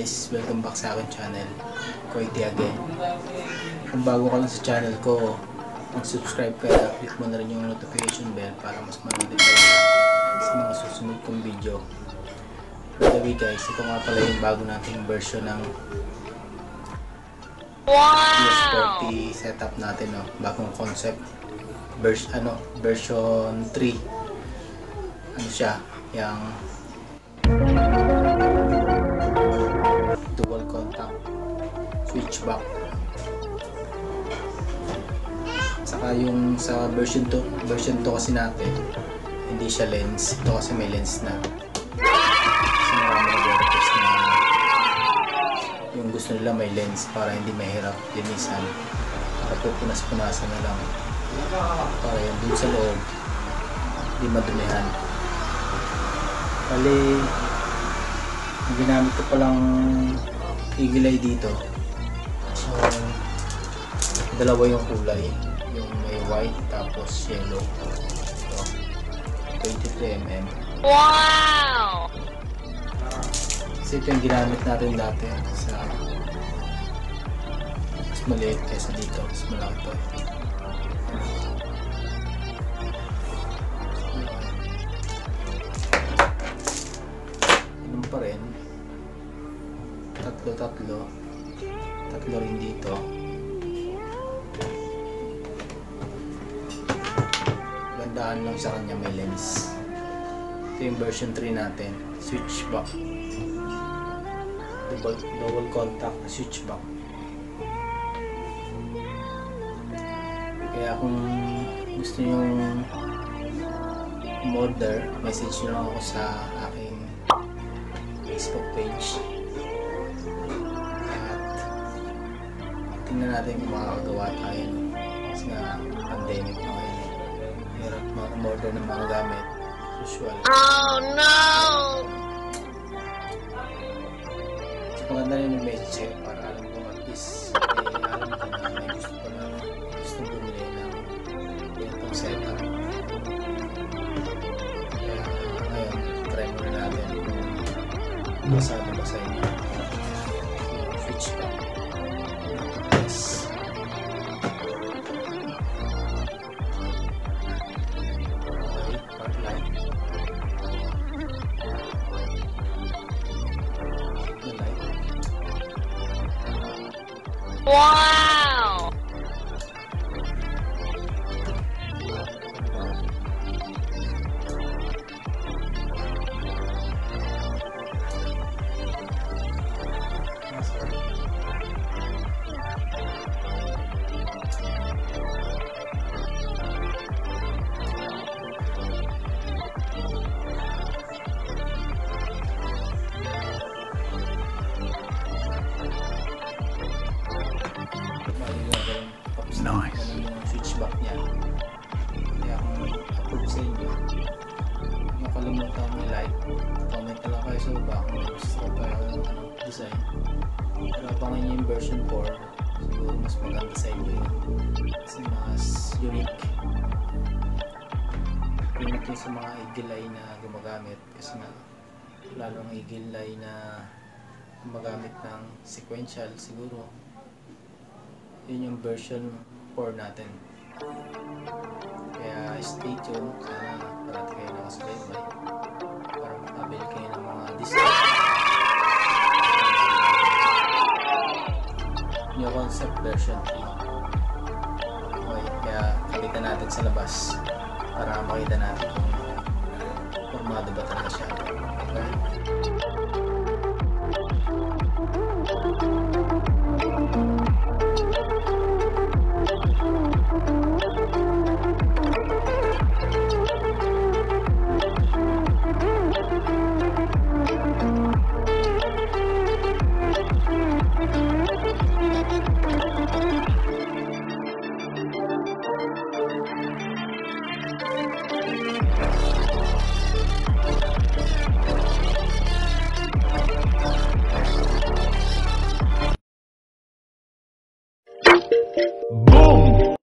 guys, welcome back sa akin channel Koiti again Kung bago ka lang sa channel ko mag-subscribe ka na click mo na rin yung notification bell para mas ma-notify sa mga susunod kong video. By the way guys, ito nga pala yung bago nating version ng PS40 setup natin no? bagong concept. Version ano version 3 ano siya? Yung contact switch back. Saka yung sa version 2 version 2 kasi natin hindi siya lens. Ito kasi may lens na. Yung gusto nila may lens para hindi mahirap linisan. Para pupunas-punasan na lang. Para yung dun sa loob hindi madumihan. Bali ginamit ko palang igilay dito. So dalawa yung kulay. Yung may white tapos yellow. So, 23mm Wow! kasi ito yung ginamit natin dati sa mas maliit kaysa dito mas malaki to. Ganun pa rin tatlo tatlo. Rin dito. Gandaan lang sa kanya may lens. Ito yung version 3 natin. Switch back double, double contact switch back kaya kung gusto nyo order message nyo ako sa aking Facebook page tingnan natin kung makakagawa tayo no? kasi nga pandemic na ngayon eh. hirap ma-order ng mga gamit usual Oh no! So, maganda rin yung message sa'yo para alam ko at least eh, alam ko na may gusto ko na gusto bumili ng ganitong setup. Kaya ngayon, try muna natin kung masado ba sa inyo. Yung pa. One. Ko pa yung ano, design. Pero abangan niyo yung version 4. Siguro mas maganda sa inyo yun. Kasi mas unique. Unique yun sa mga igilay na gumagamit. Kasi nga, lalo ang igilay na gumagamit ng sequential siguro yun yung version 4 natin. Kaya stay tuned. Sana parati kayo nakasubaybay New concept version 3. Okay, kaya kapitan natin sa labas para makita natin kung formado ba talaga siya. Okay? Boom!